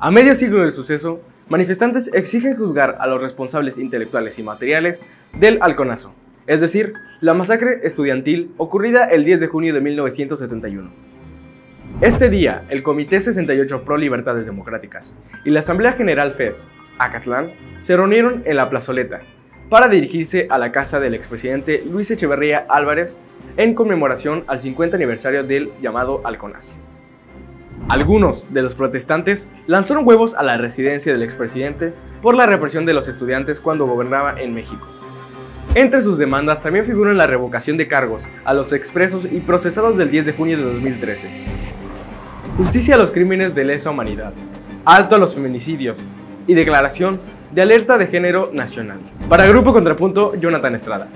A medio siglo del suceso, manifestantes exigen juzgar a los responsables intelectuales y materiales del halconazo, es decir, la masacre estudiantil ocurrida el 10 de junio de 1971. Este día, el Comité 68 Pro Libertades Democráticas y la Asamblea General FES, Acatlán, se reunieron en la plazoleta para dirigirse a la casa del expresidente Luis Echeverría Álvarez en conmemoración al 50 aniversario del llamado halconazo. Algunos de los protestantes lanzaron huevos a la residencia del expresidente por la represión de los estudiantes cuando gobernaba en México. Entre sus demandas también figuran la revocación de cargos a los expresos y procesados del 10 de junio de 2013, justicia a los crímenes de lesa humanidad, alto a los feminicidios y declaración de alerta de género nacional. Para Grupo Contrapunto, Jonathan Estrada.